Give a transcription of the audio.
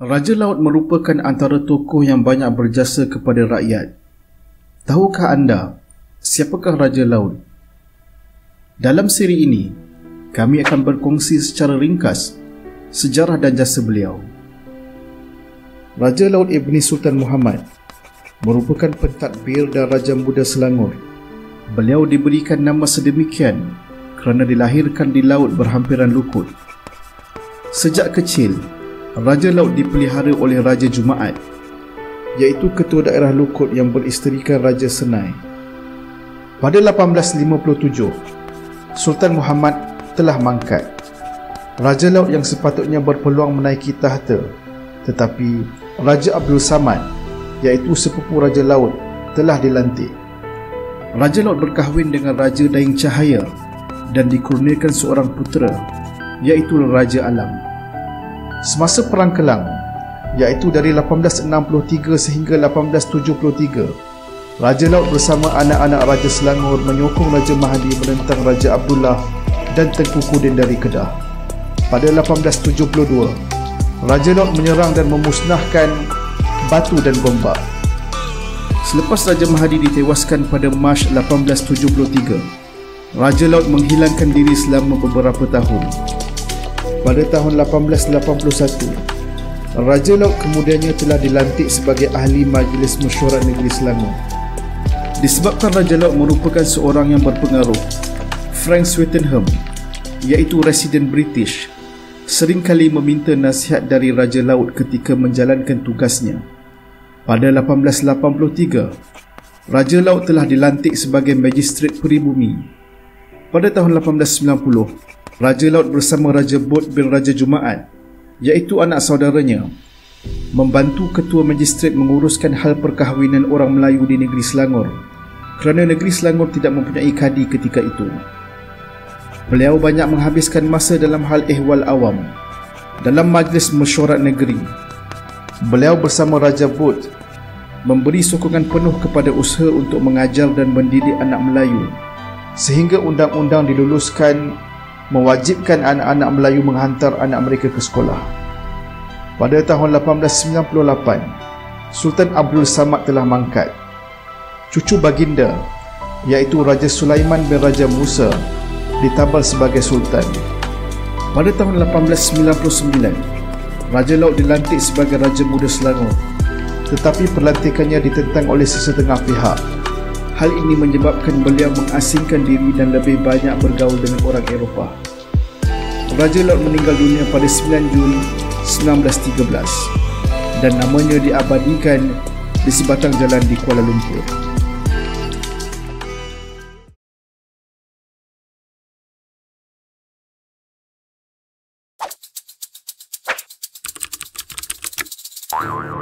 Raja Laut merupakan antara tokoh yang banyak berjasa kepada rakyat. Tahukah anda siapakah Raja Laut? Dalam siri ini, kami akan berkongsi secara ringkas sejarah dan jasa beliau. Raja Laut Ibni Sultan Muhammad merupakan pentadbir dan Raja Muda Selangor. Beliau diberikan nama sedemikian kerana dilahirkan di laut berhampiran lukut. Sejak kecil, Raja Laut dipelihara oleh Raja Jumaat iaitu ketua daerah Lukut yang beristerikan Raja Senai. Pada 1857, Sultan Muhammad telah mangkat. Raja Laut yang sepatutnya berpeluang menaiki tahta tetapi Raja Abdul Samad iaitu sepupu Raja Laut telah dilantik. Raja Laut berkahwin dengan Raja Daing Cahaya dan dikurniakan seorang putera iaitu Raja Alam. Semasa Perang Kelang, iaitu dari 1863 sehingga 1873, Raja Laut bersama anak-anak Raja Selangor menyokong Raja Mahdi menentang Raja Abdullah dan Tengku Kudin dari Kedah. Pada 1872, Raja Laut menyerang dan memusnahkan Batu dan Gombak. Selepas Raja Mahdi ditewaskan pada Mac 1873, Raja Laut menghilangkan diri selama beberapa tahun pada tahun 1881, Raja Laut kemudiannya telah dilantik sebagai ahli Majlis Mesyuarat Negeri Selangor. Disebabkan Raja Laut merupakan seorang yang berpengaruh, Frank Swettenham, iaitu residen British, seringkali meminta nasihat dari Raja Laut ketika menjalankan tugasnya. Pada 1883, Raja Laut telah dilantik sebagai Magistrat Peribumi. Pada tahun 1890, Raja Laut bersama Raja Bot bin Raja Jumaat iaitu anak saudaranya membantu ketua magistrat menguruskan hal perkahwinan orang Melayu di negeri Selangor kerana negeri Selangor tidak mempunyai kadi ketika itu. Beliau banyak menghabiskan masa dalam hal ehwal awam dalam majlis mesyuarat negeri. Beliau bersama Raja Bot memberi sokongan penuh kepada usaha untuk mengajar dan mendidik anak Melayu sehingga undang-undang diluluskan mewajibkan anak-anak Melayu menghantar anak mereka ke sekolah. Pada tahun 1898, Sultan Abdul Samad telah mangkat. Cucu baginda, iaitu Raja Sulaiman bin Raja Musa, ditabal sebagai Sultan. Pada tahun 1899, Raja Laut dilantik sebagai Raja Muda Selangor tetapi pelantikannya ditentang oleh sesetengah pihak Hal ini menyebabkan beliau mengasingkan diri dan lebih banyak bergaul dengan orang Eropah. Raja Laut meninggal dunia pada 9 Jun 1913 dan namanya diabadikan di sebatang jalan di Kuala Lumpur. Wow.